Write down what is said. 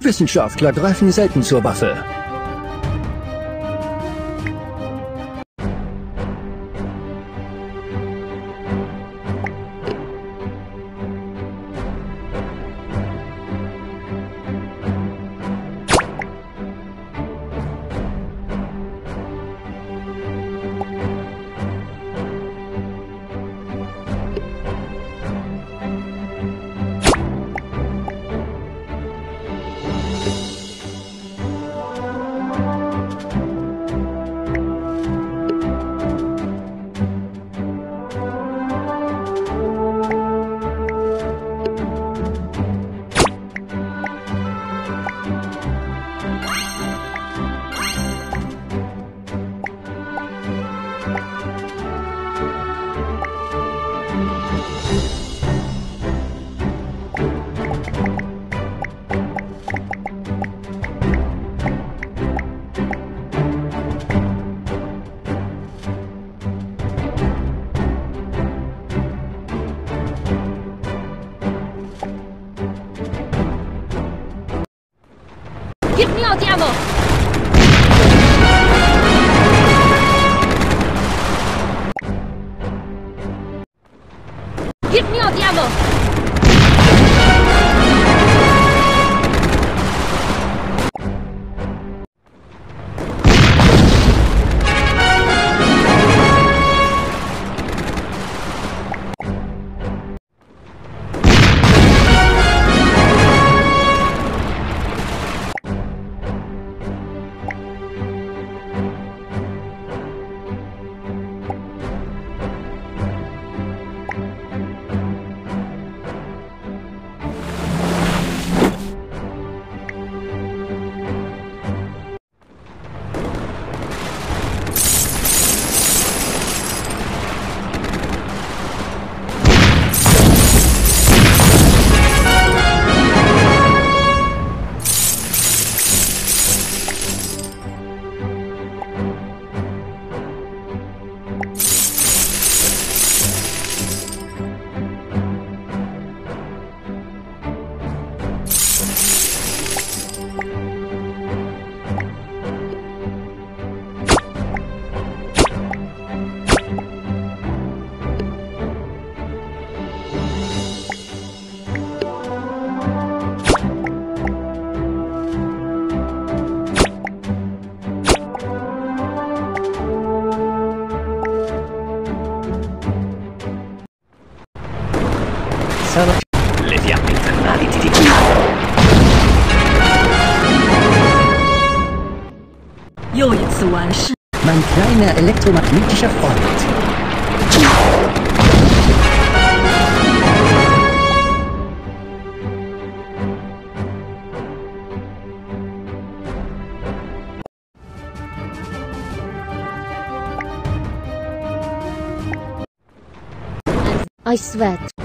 Wissenschaftler greifen selten zur Waffe. acompañado. 又一次完事。 mein kleiner elektromagnetischer Freund. I sweat.